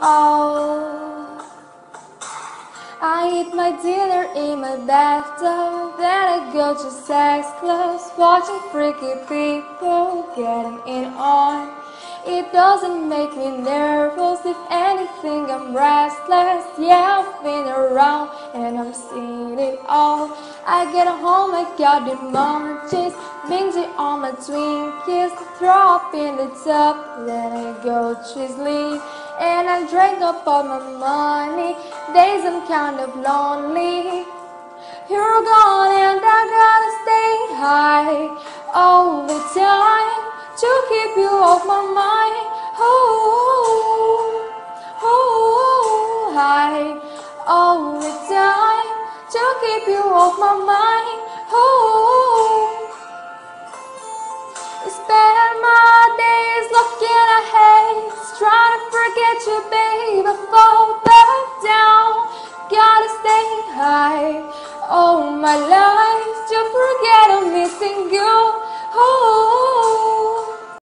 oh. I eat my dinner in my bathtub, then I go to sex clubs, watching freaky people getting it on. It doesn't make me nervous, if anything, I'm restless. Yeah, I've been around and I'm seeing it all. I get home, I got the munchies, binging on my Twinkies, throw up in the tub, then I go to sleep. And I drank up all my money, days I'm kind of lonely. You're gone and I gotta stay high all the time to keep you off my mind. Oh, oh, oh, high all the time to keep you off my mind. hate you, babe. Fall back down. Gotta stay high all my life to forget I'm missing you.